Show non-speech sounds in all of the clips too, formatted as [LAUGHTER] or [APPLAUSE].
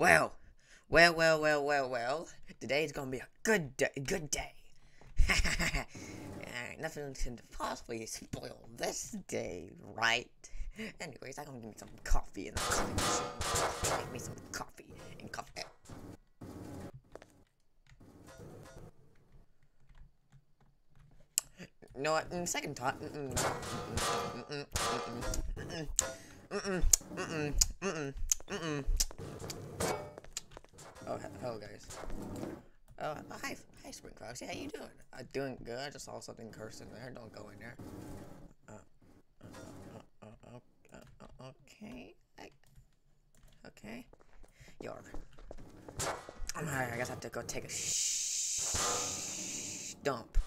Well, well, well, well, well, well. Today's gonna be a good day. Good day. Alright, Nothing can possibly spoil this day, right? Anyways, I'm gonna give me some coffee in the coffee machine. Me some coffee and coffee. Mm, second thought. Mm-mm, mm-mm, mm-mm, mm-mm, mm-mm, mm-mm, mm-mm, mm-mm. Oh, hello, guys. Oh, hi, hi, Spring Fox. How you doing? I'm doing good. I just saw something cursed in there. Don't go in there. Uh, uh, uh, uh, uh, uh, okay. I, okay. Yarg. Alright, I guess I have to go take a sh- dump.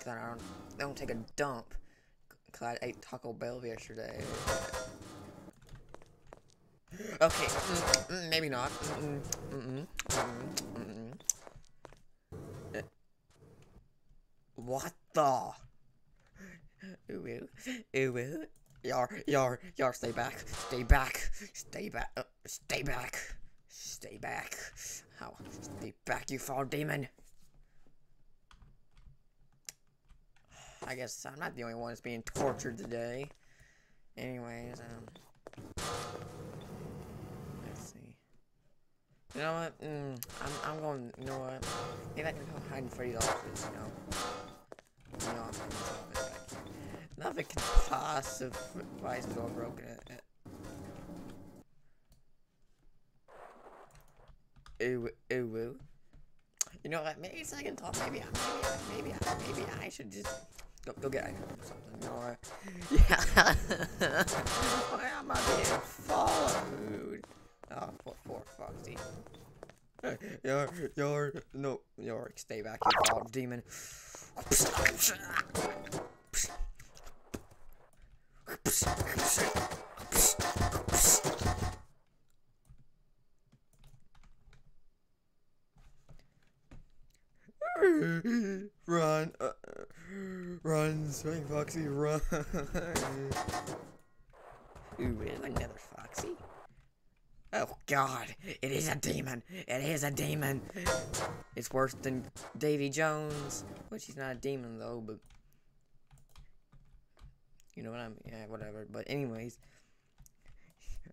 Cause I don't, I don't take a dump. Cause I ate Taco Bell yesterday. Okay, mm, mm, maybe not. Mm, mm, mm, mm. Uh, What the? Ooh, ooh, ooh. Yar, yar, yar, stay back, stay back, stay back, uh, stay back, stay back. How? Stay back, you foul demon. I guess I'm not the only one that's being tortured today. Anyways, um. You know what? Mm, I'm, I'm going, you know what? Maybe I can go hide in Freddy's office, you know? You know, I'm in. Nothing can possibly. Why is the door broken? Ooh, ooh. You know what? Maybe second thought. Maybe, I, maybe, maybe, I, maybe I should just go, go get something. You know what? [LAUGHS] Yeah. [LAUGHS] You're, you're, no, you're, stay back, you foul demon. Run, uh, run, Spring Foxy, run. [LAUGHS] Ooh, another Foxy. God, it is a demon. It is a demon. It's worse than Davy Jones, which he's not a demon though, but you know what I'm. Yeah, whatever. But anyways.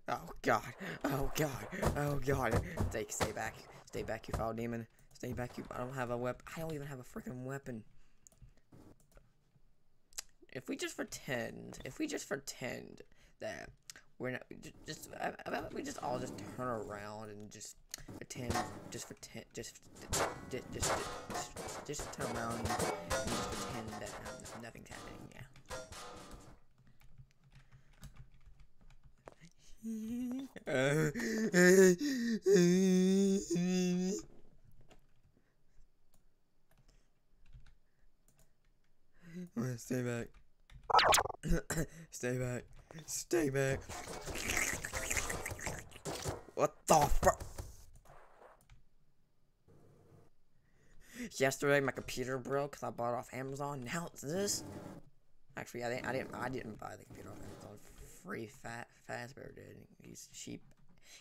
Oh God. Oh God. Oh God. Stay, stay back. Stay back, you foul demon. Stay back, you. I don't have a weapon. I don't even have a freaking weapon. If we just pretend, if we just pretend that we're not ju- just, about we just all just turn around and just pretend, just pretend, just, just, just, just, just turn around and, just pretend that nothing's happening. Yeah. Stay back. [COUGHS] Stay back. Stay back. What the fuck? Yesterday, my computer broke because I bought it off Amazon. Now it's this. Actually, I didn't. I didn't. I didn't buy the computer off Amazon. Freddy Fazbear did. He's cheap.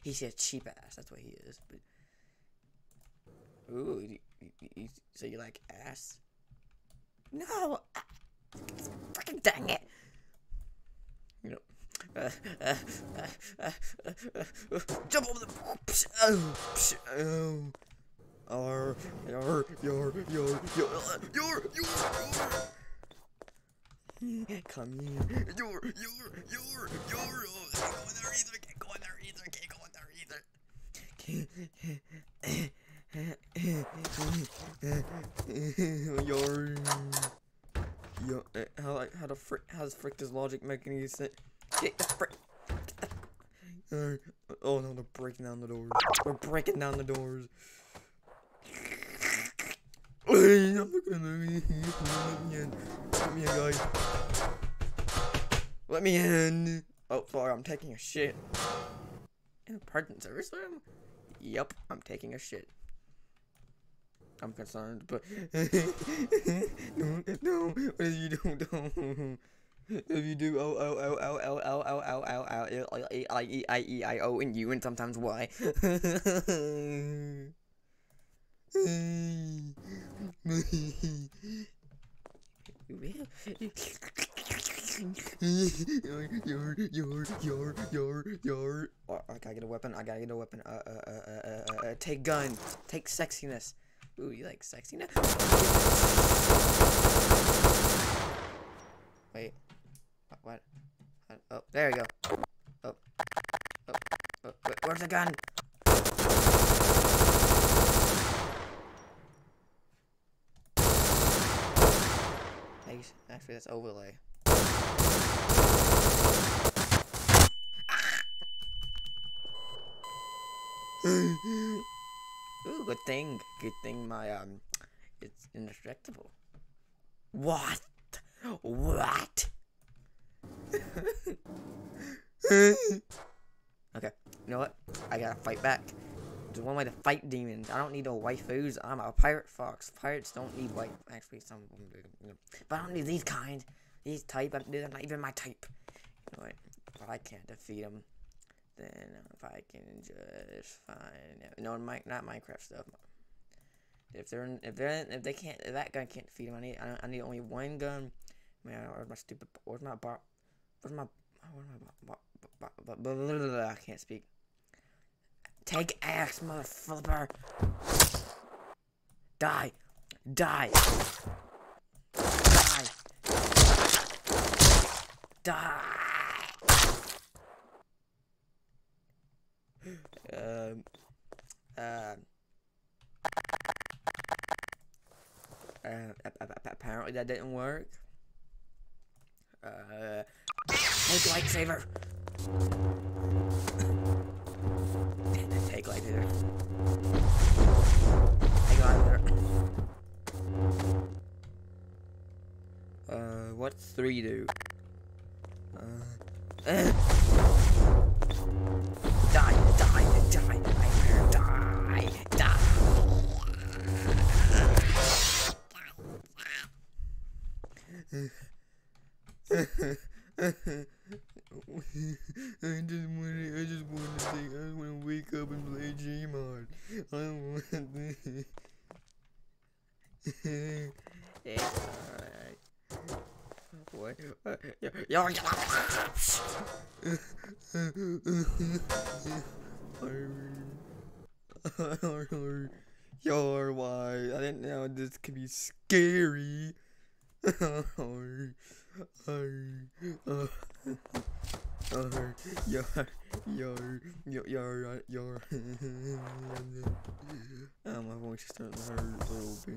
He's a cheap ass. That's what he is. But ooh, you, you, you, so you like ass? No. Freaking dang it. You know. Uh, uh, uh, uh, uh, uh, jump over the. Oh, oh. Your, your, your, your, your, your, your. Come here. Your, your, your, your. Can't go in there either. Can't go in there either. Can't go in there either. your. Yo, eh, how how the frick how does frick does logic make any sense? Get the frick. Oh no, they're breaking down the doors. We're breaking down the doors. I'm not gonna let me in. Let me in, guys. Let me in. Oh, sorry, I'm taking a shit. In the Parts and Service room? Yep, I'm taking a shit. I'm concerned, but [LAUGHS] no, no, what did you do? Don't. [LAUGHS] If you do O O O O O O O O O O I E I E I O and U and sometimes Y. your, your, your, your, your. Oh, I gotta get a weapon. I gotta get a weapon. Uh, uh, uh, uh, uh, uh, take gun. Take sexiness. Ooh, you like sexiness? Wait. What? what? Oh, there you go. Oh. Oh. oh. Where's the gun? Actually, that's overlay. Ooh, good thing. Good thing my, um, it's indestructible. What? What? [LAUGHS] okay, you know what? I gotta fight back. There's one way to fight demons. I don't need no waifus. I'm a pirate fox. Pirates don't need white. Actually, some of them do. But I don't need these kind. These type. They're not even my type. You know what? If I can't defeat them, then if I can just find no, my, not Minecraft stuff. If they're in, if they're in, if they can't if that gun can't defeat them, I need I, I need only one gun. Man, where's my stupid? Where's my bar? Where's my? I can't speak. Take axe, motherfucker. Die. Die. Die. Die. um. Um. Uh, apparently that didn't work. Uh, take lightsaber. take lightsaber. Take lightsaber. Uh, what's three do? Uh, uh. Die, die, die, die, die, die. [LAUGHS] [LAUGHS] I just want to, I just want to think, I just want to wake up and play Gmod. I don't want to. it's alright. What? Yo, Yo, why? I didn't know this could be scary. [LAUGHS] Uh, arr, yar, yar, yar, yar, yar. oh, my voice is starting to hurt a little bit.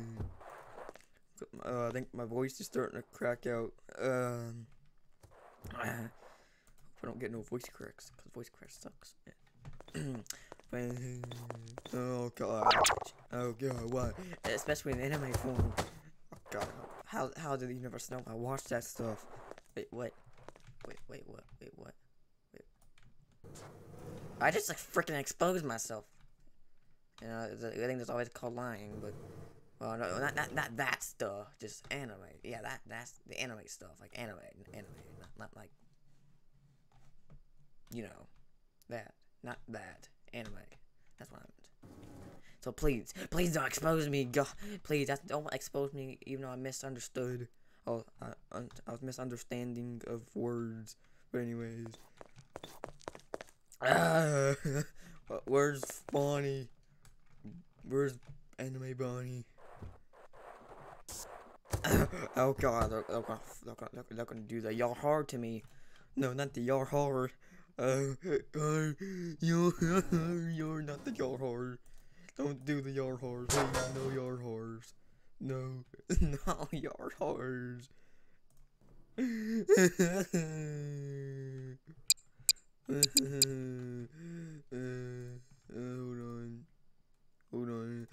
Uh, I think my voice is starting to crack out. Um, [SIGHS] I don't get no voice cracks, because voice cracks sucks. [CLEARS THROAT] oh god. Oh god, what? Especially in anime form. Oh god. How how did the universe know I watched that stuff? Wait, what? Wait, what? Wait, what? Wait. I just like freaking exposed myself. You know, I think that's always called lying, but well, no, not not not that stuff. Just anime. Yeah, that that's the anime stuff, like anime, anime, not, not like you know that, not that anime. That's what I meant. So please, please don't expose me. God, please, don't expose me, even though I misunderstood. Oh, I, I was misunderstanding of words. But anyways, [LAUGHS] ah, where's Bonnie? Where's Anime Bonnie? [COUGHS] oh god, they're, they're, gonna, they're, gonna, they're gonna do the y'all hard to me. No, not the y'all hard. Uh, uh, you're, you're not the y'all hard. Don't do the yard horrors. Please, no yard horrors. No. no yard horrors. Hold on. Hold on.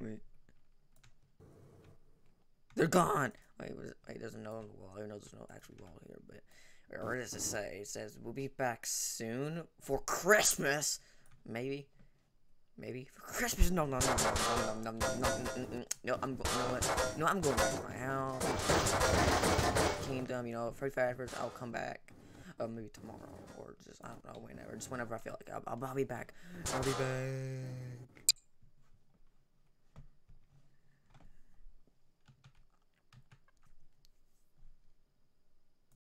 Wait. They're gone. Wait, was it, wait, there's no wall. I know there's no actual wall here, but or does it say? It says we'll be back soon for Christmas. Maybe, Maybe for Christmas. No, no, no, no, no, no, no, no, no, mm, mm, no. I'm going. You know what? No, I'm going back to my house. Kingdom. You know, free first. I'll come back. Uh, maybe tomorrow or just I don't know whenever. Just whenever I feel like I'll, I'll be back. I'll be back.